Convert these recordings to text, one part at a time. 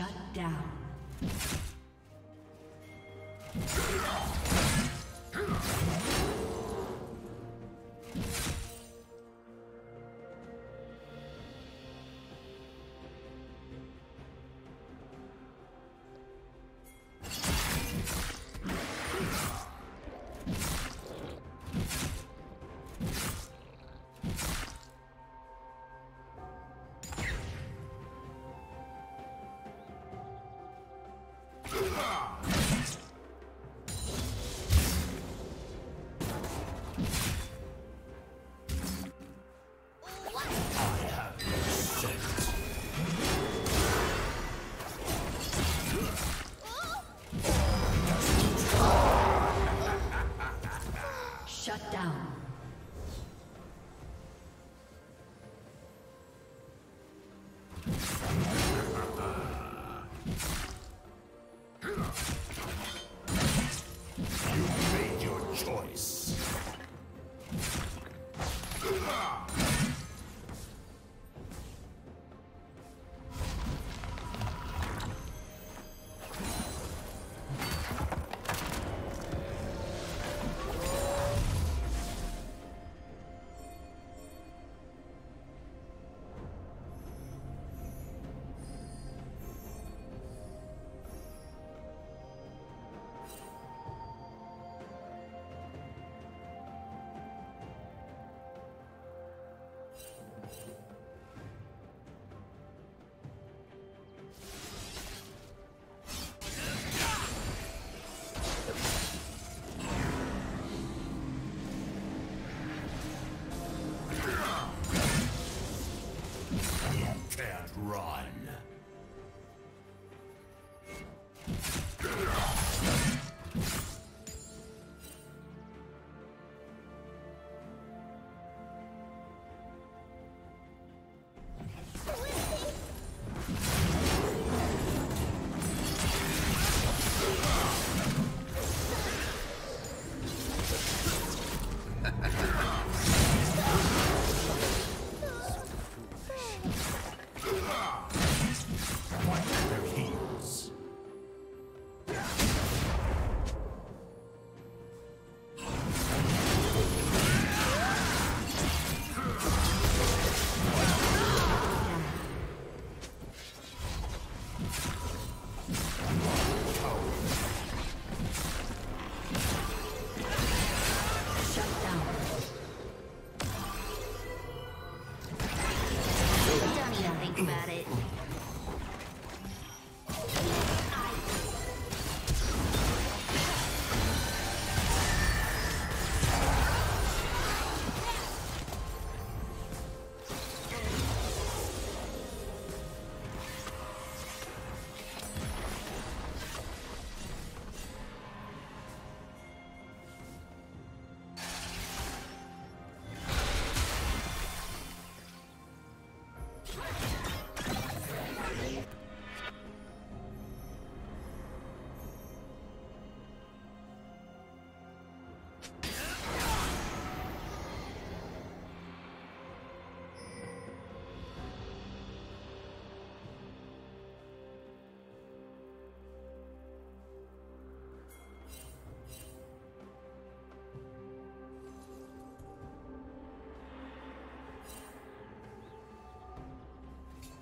Shut down.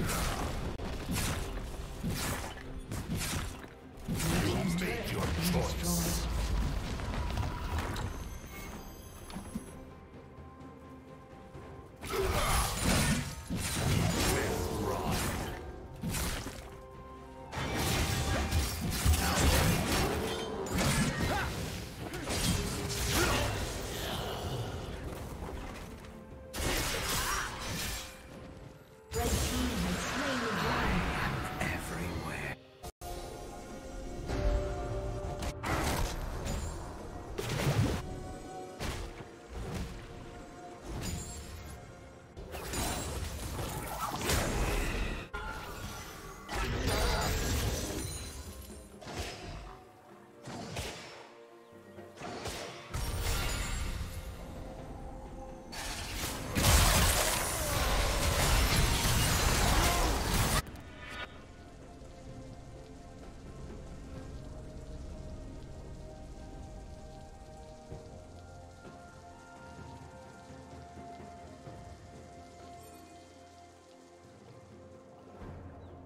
Ooh.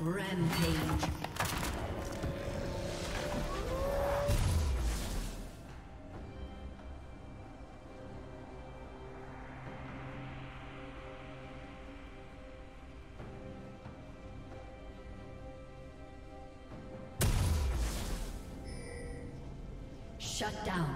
Rampage. Shut down.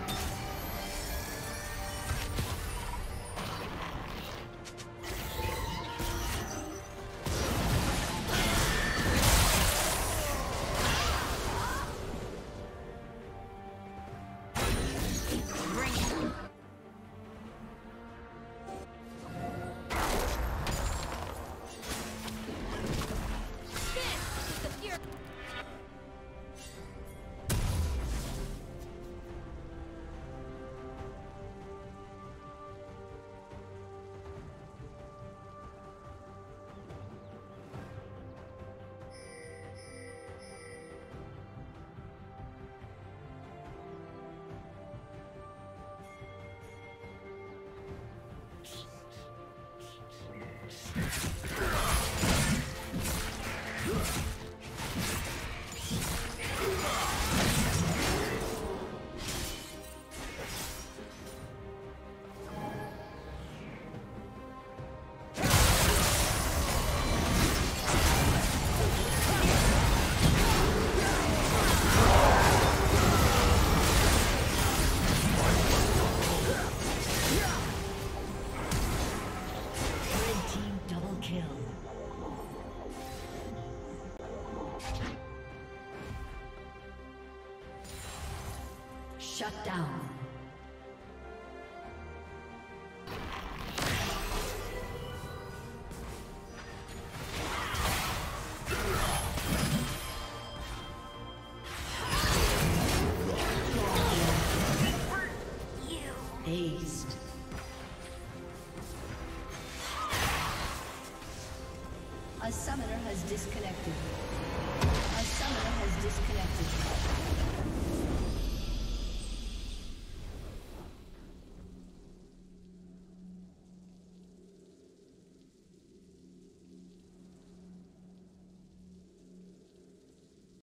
Shut down.